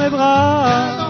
mes bras.